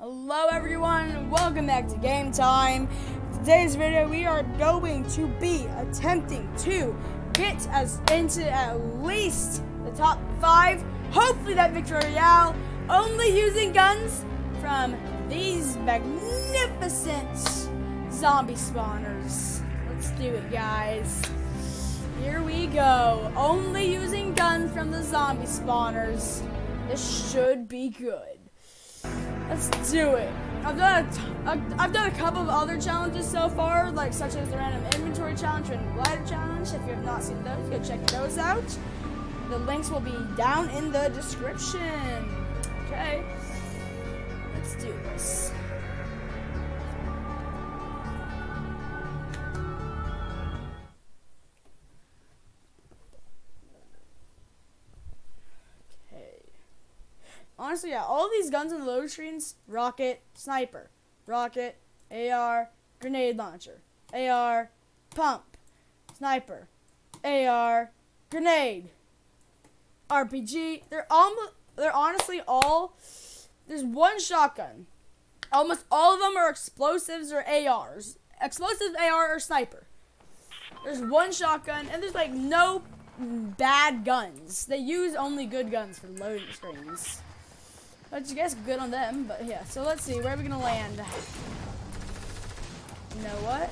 Hello everyone, welcome back to Game Time. Today's video we are going to be attempting to get us into at least the top five, hopefully that victory royale, only using guns from these magnificent zombie spawners. Let's do it guys. Here we go. Only using guns from the zombie spawners. This should be good. Let's do it. I've done a t- I've, done a couple of other challenges so far, like such as the random inventory challenge and glider challenge. If you have not seen those, go check those out. The links will be down in the description. Okay, let's do this. Honestly, yeah, all these guns in the load screens rocket, sniper, rocket, AR, grenade launcher, AR, pump, sniper, AR, grenade, RPG. They're almost, they're honestly all, there's one shotgun. Almost all of them are explosives or ARs. Explosives, AR, or sniper. There's one shotgun, and there's like no bad guns. They use only good guns for loading screens. I guess good on them, but yeah. So let's see, where are we gonna land? You know what?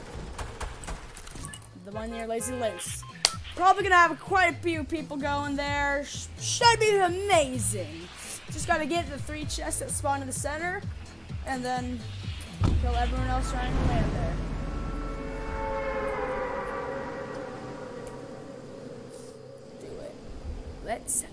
The one near Lazy Lace. Probably gonna have quite a few people going there. Sh- should be amazing. Just gotta get the three chests that spawn in the center, and then kill everyone else trying to land there. Do it. Let's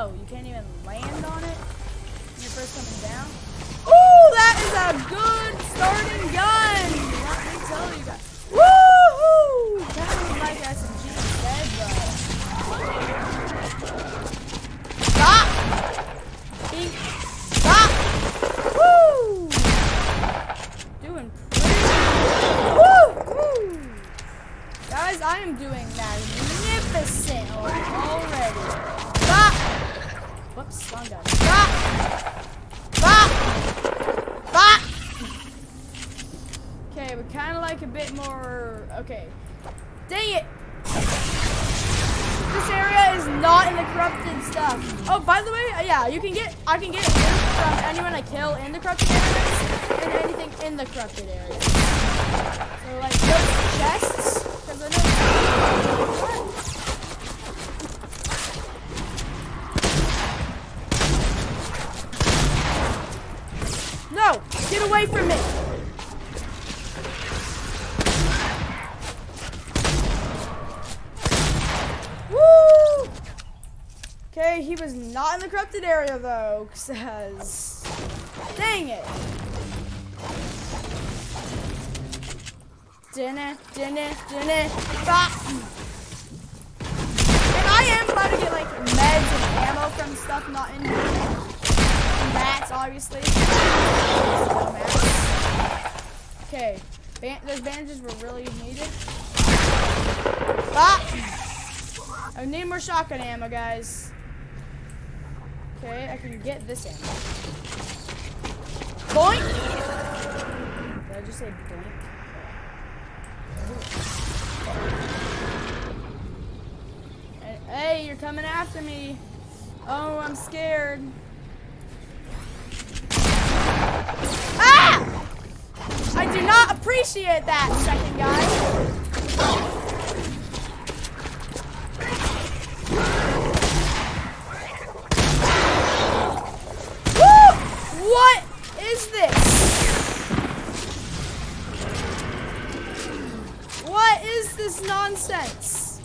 Oh, you can't even land on it you're first coming down. Ooh, that is a good like a bit more. Okay. Dang it! This area is not in the corrupted stuff. Oh, by the way, uh, yeah, you can get, I can get from anyone I kill in the corrupted areas and anything in the corrupted areas. So like those chests, because I know. What? No, get away from me! Woo! He was not in the corrupted area though, says. Dang it! Dinner, dinner, dinner! And I am about to get like meds and ammo from stuff not in here. Mats, obviously. Okay, ban those bandages were really needed. Bop! I need more shotgun ammo, guys. Okay, I can get this ammo. Boink! Did I just say boink? Hey, you're coming after me. Oh, I'm scared. Ah! I do not appreciate that, second guy. Woo! What is this? What is this nonsense?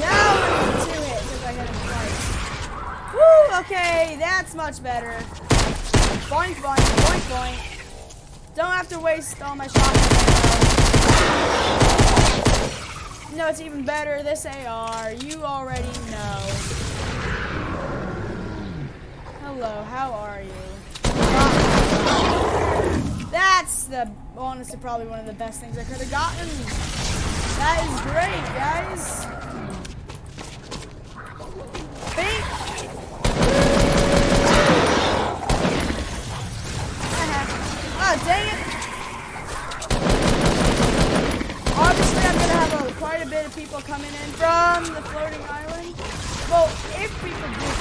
Now because I. Woo! Okay, that's much better. Boink, boink, boink, boink. Don't have to waste all my shots. Know, it's even better. This AR, you already know. Hello, how are you? That's the, honestly, probably one of the best things I could have gotten. That is great, guys. Bink. Oh, ah, dang it. Obviously, I'm going to have a, quite a bit of people coming in from the floating island. Well, if people do.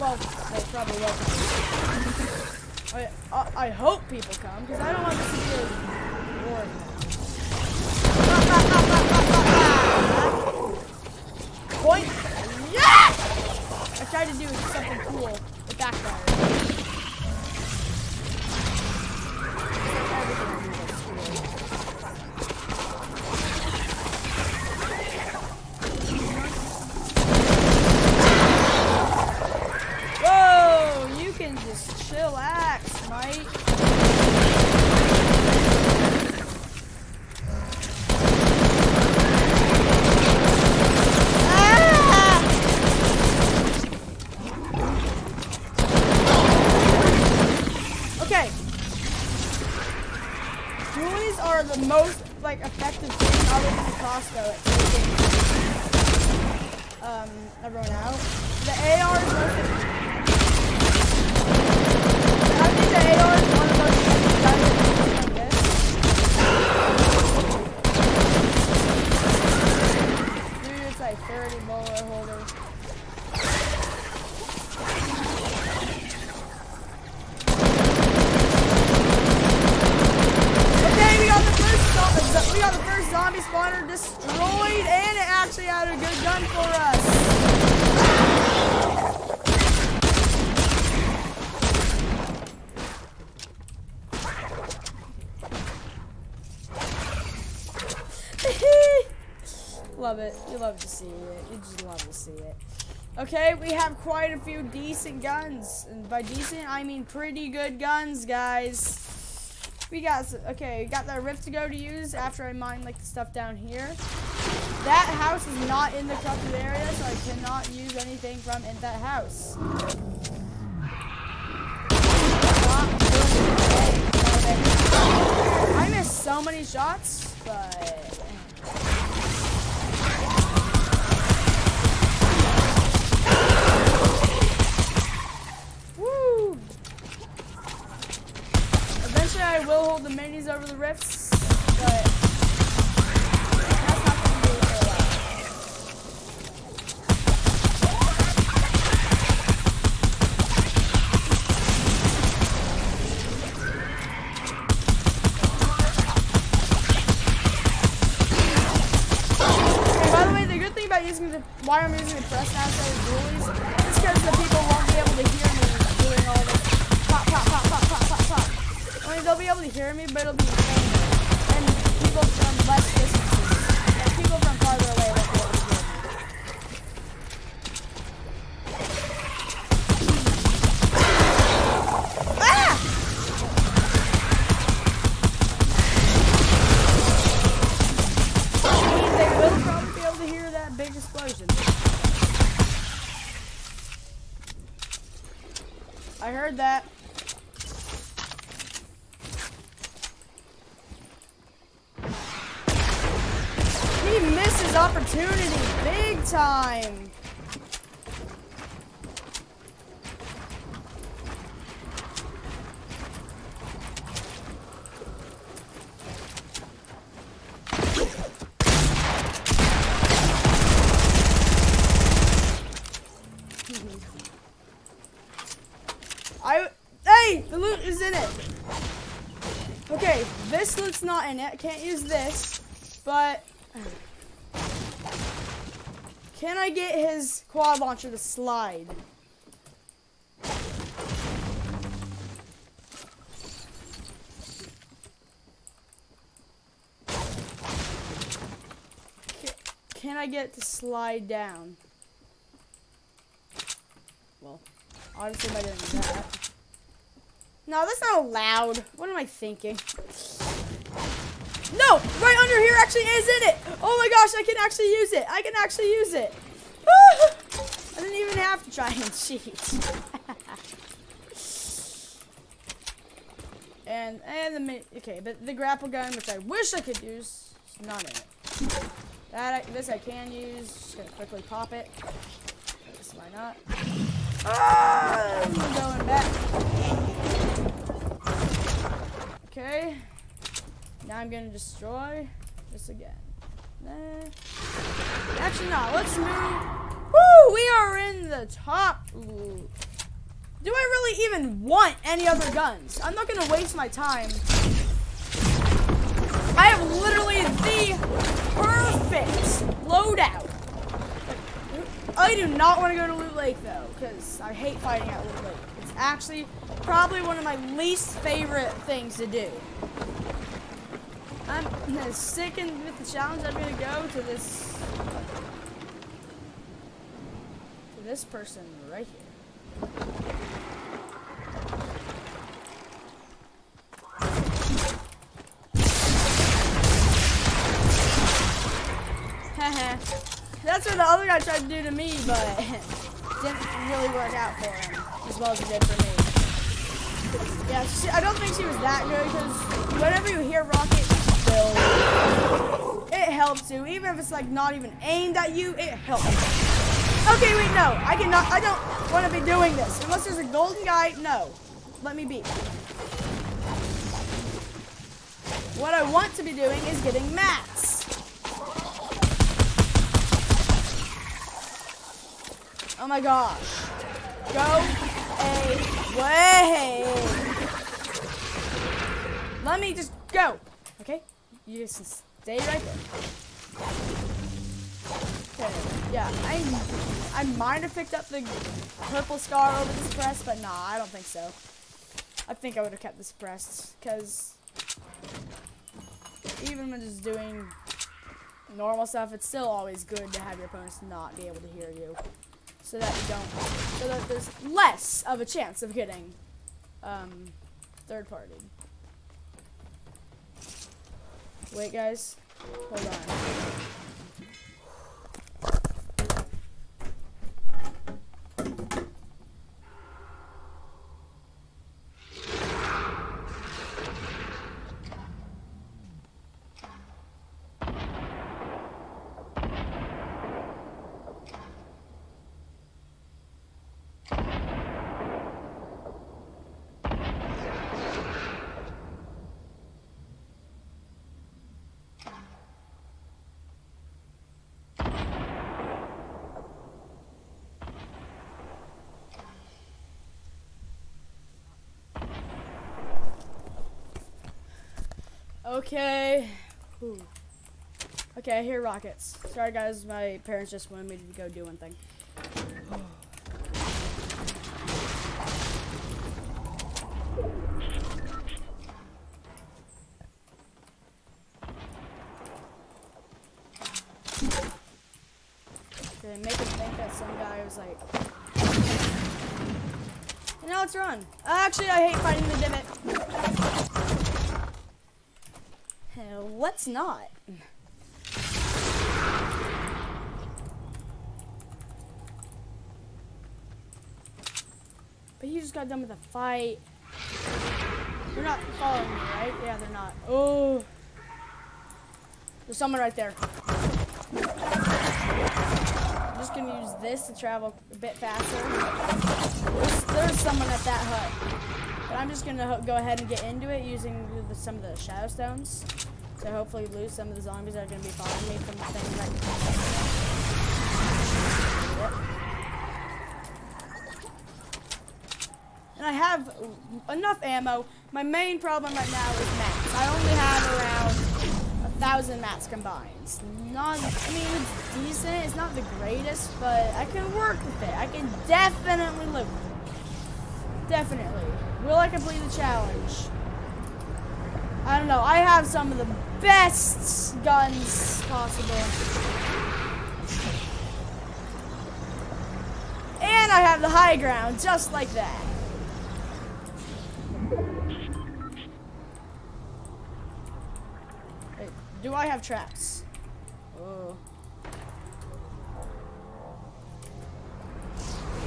Well, they probably will. I, I, I hope people come, because I don't want this to be war Point. Yeah! I tried to do something cool. It backfired. um, everyone out. Love it. You love to see it. You just love to see it. Okay, we have quite a few decent guns. And by decent, I mean pretty good guns, guys. We got, okay, got the rift to go to use after I mine, like, the stuff down here. That house is not in the corrupted area, so I cannot use anything from in that house. I missed so many shots, but... I will hold the minis over the rifts, but that's not going to do for a while. by the way, the good thing about using the why I'm using the press now instead of To hear me, but it'll be. And people from less distances, like people from farther away won't be able to hear me. Ah! I mean, they will probably be able to hear that big explosion. I heard that. his opportunity big time. I hey, the loot is in it. Okay, loot's not in it. I can't use this, but. Can I get his quad launcher to slide? Can I get it to slide down? Well, obviously by doing that. No, that's not allowed. What am I thinking? No, right under here actually is in it. Oh my gosh, I can actually use it. I can actually use it. I didn't even have to try and cheat. and and the okay, but the grapple gun, which I wish I could use, is not in it. That I, this I can use. Just gonna quickly pop it. This why not? Ah, I'm going back. Okay. Now I'm gonna destroy this again. Nah. Actually, no. Let's move. Woo! We are in the top. Ooh. Do I really even want any other guns? I'm not gonna waste my time. I have literally the perfect loadout. I do not want to go to Loot Lake though, because I hate fighting at Loot Lake. It's actually probably one of my least favorite things to do. I'm sticking with the challenge. I'm gonna go to this to this person right here. That's what the other guy tried to do to me, but didn't really work out for him as well as it did for me. Yeah, she, I don't think she was that good because whenever you hear rocket it helps you. Even if it's like not even aimed at you, it helps. Okay, wait, no. I cannot, I don't want to be doing this. Unless there's a golden guy, no. Let me be. What I want to be doing is getting mats. Oh my gosh. Go away. Let me just go. You just stay right there. Okay, yeah, I I might have picked up the purple scar over this suppressed, but nah, I don't think so. I think I would have kept this suppressed, because even when just doing normal stuff, it's still always good to have your opponents not be able to hear you. So that you don't, so that there's less of a chance of getting um, third party. Wait, guys. Hold on. Okay. Ooh. Okay, I hear rockets. Sorry, guys. My parents just wanted me to go do one thing. Okay, make it think that some guy was like... And now let's run. Actually, I hate fighting the divot. Uh, let's not. But you just got done with a fight. They're not following me, right? Yeah, they're not. Oh. There's someone right there. I'm just gonna use this to travel a bit faster. There's, there's someone at that hut. But I'm just gonna go ahead and get into it using the, some of the shadow stones. So hopefully lose some of the zombies that are gonna be following me from the thing right yep. And I have enough ammo. My main problem right now is mats. I only have around a thousand mats combined. It's not, I mean, it's decent. It's not the greatest, but I can work with it. I can definitely live with it. Definitely. Will I complete the challenge? I don't know. I have some of the best guns possible. And I have the high ground, just like that. Wait, do I have traps? Oh.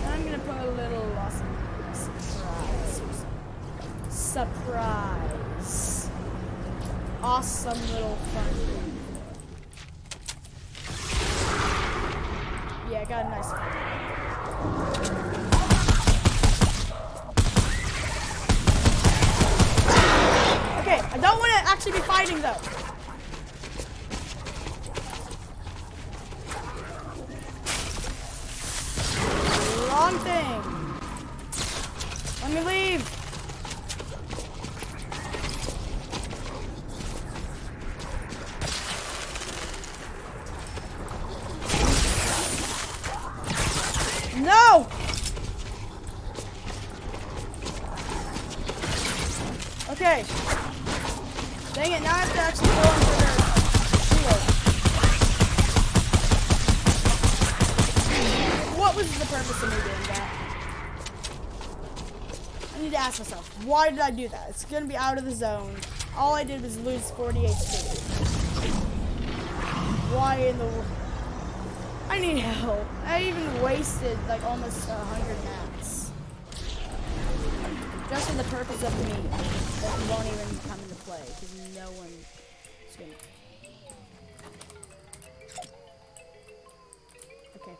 I'm gonna put a little awesome surprise. Surprise. Awesome little fun. Yeah, I got a nice one. Okay, I don't want to actually be fighting though. Wrong thing. Let me leave. No! Okay. Dang it, now I have to actually go under their shield. What was the purpose of me doing that? I need to ask myself, why did I do that? It's gonna be out of the zone. All I did was lose 40 HP. Why in the world? I need help. I even wasted like almost hundred mats. Just for the purpose of me. That won't even come into play because no one is gonna. Okay.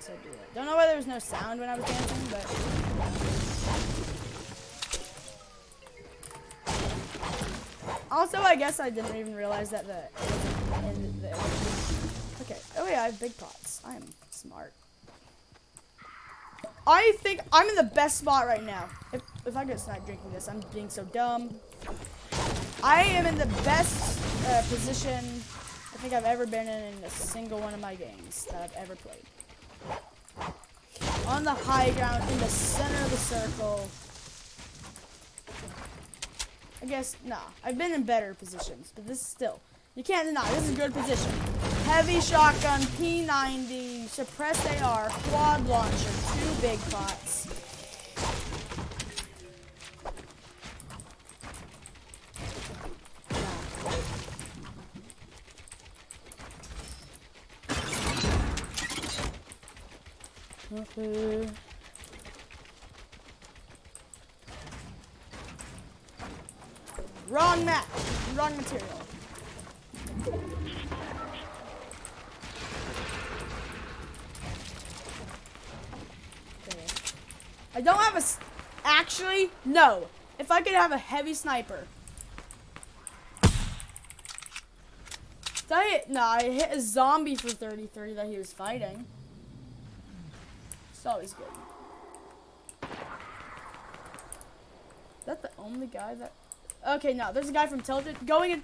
So do it. Don't know why there was no sound when I was dancing, but. Also, I guess I didn't even realize that the, in the Okay. Oh yeah, I have big pots. I am smart. I think I'm in the best spot right now. If, if I get sniped drinking this, I'm being so dumb. I am in the best uh, position I think I've ever been in in a single one of my games that I've ever played. On the high ground, in the center of the circle. I guess, nah. I've been in better positions, but this is still. You can't deny, this is a good position. Heavy shotgun, P90, suppressed AR, quad launcher, two big pots. Okay. Wrong map, wrong material. I don't have a. Actually, no. If I could have a heavy sniper. Did I hit? No, I hit a zombie for 33 that he was fighting. It's always good. Is that the only guy that. Okay, no, there's a guy from Tilted going in.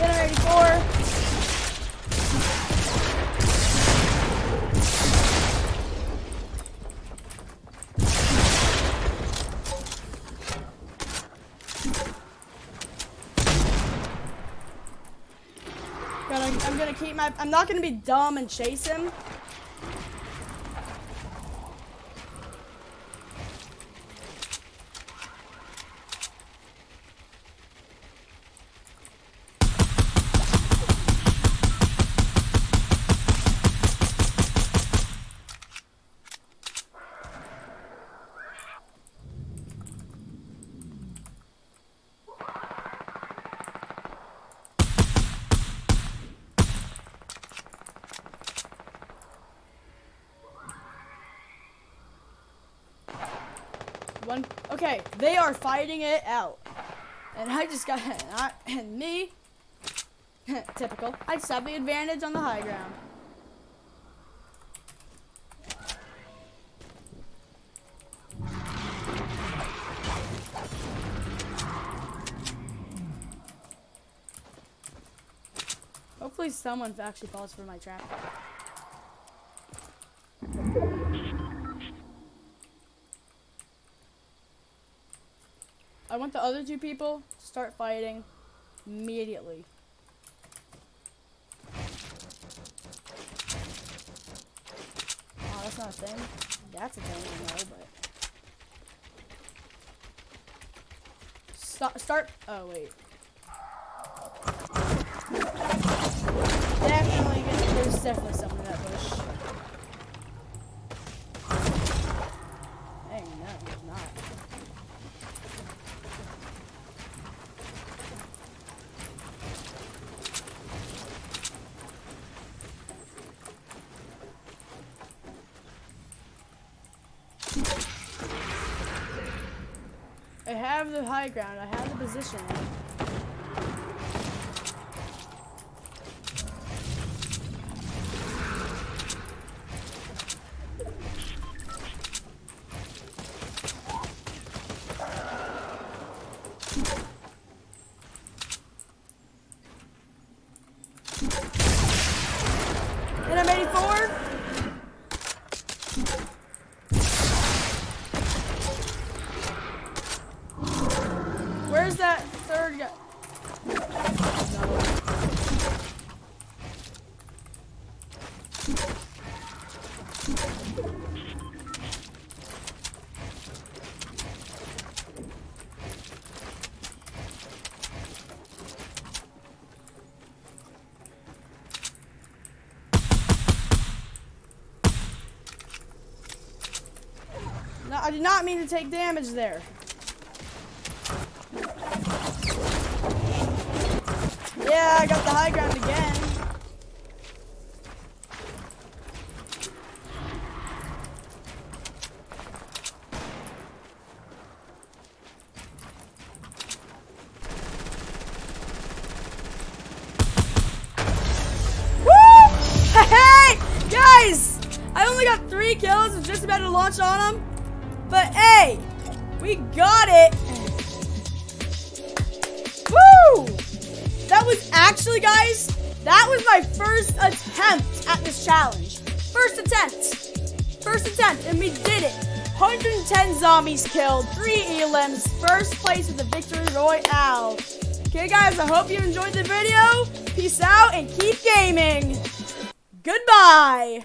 Hit him 84. Gonna, I'm gonna keep my. I'm not gonna be dumb and chase him. One. Okay, they are fighting it out, and I just got I, and me. typical. I just have the advantage on the high ground. Hopefully someone actually falls for my trap. I want the other two people to start fighting immediately. Oh, that's not a thing. That's a thing, I know, but. Start. Start. Oh wait. Definitely. Gonna there's definitely someone in that bush. Hey, no, there's not. I have the high ground. I have the position. And I'm 84. Where's that third guy? I did not mean to take damage there. Yeah, I got the high ground again. Woo! Hey, guys! I only got three kills. I was just about to launch on them. But hey, we got it. Actually, guys, that was my first attempt at this challenge. First attempt. First attempt, and we did it. 110 zombies killed, 3 elims, first place with the victory royale. Okay, guys, I hope you enjoyed the video. Peace out and keep gaming. Goodbye.